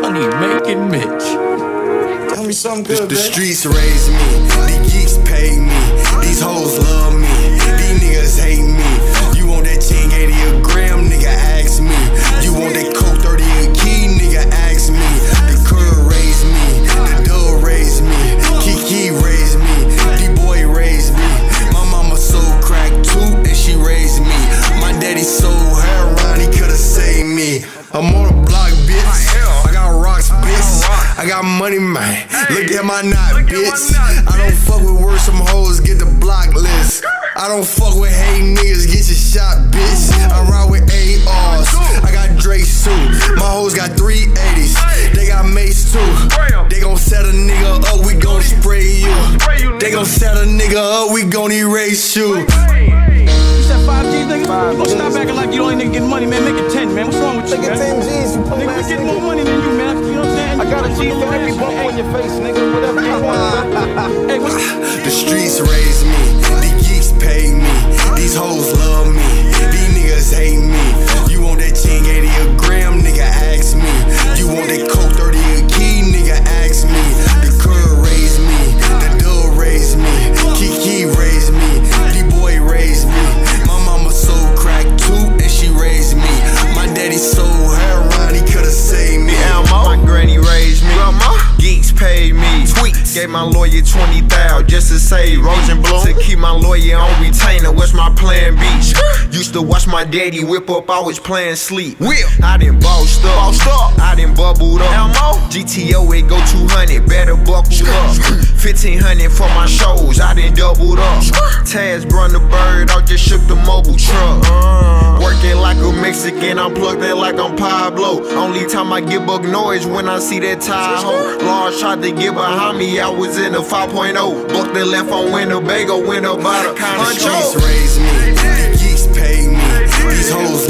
Money making Mitch. Tell me something good, The, the streets raise me, the geeks pay I'm on a block, bitch. I got rocks, bitch. I got money, man. Look at my knot, bitch. I don't fuck with words, some hoes get the block list. I don't fuck with hating niggas, get your shot, bitch. I ride with ARs. I got Drake suit. My hoes got 380s. They got mace too. They gon' set a nigga up, we gon' spray you. They gon' set a nigga up, we gon' erase you. You said five G's, nigga? You gonna stop acting like you the only nigga getting money, man. Make it Nigga, man? 10 G's, you put Nigga, we ass getting more money than you, man. You know what I'm saying? I got a G You G know for every saying? bump on your face, nigga. Whatever you want. Hey, what's The streets raise me, Gave my lawyer 20 thou just to say Rosen Bloom. To keep my lawyer on retainer, what's my plan B? Used to watch my daddy whip up, I was playing sleep. Whip. I done bossed up. Bossed up. I done bubbled up. Elmo. GTO, it go 200, better buckle up. 1500 for my shows, I done doubled up. Taz brung the bird, I just shook the mobile truck. Uh. Working like a Mexican, I'm plugged in like I'm Pablo. Only time I get bug noise when I see that Tahoe. Large shot to get behind me, I was in a 5.0. Buck the left on Winnebago, went about a The kind streets raise me, the geeks pay me, these hoes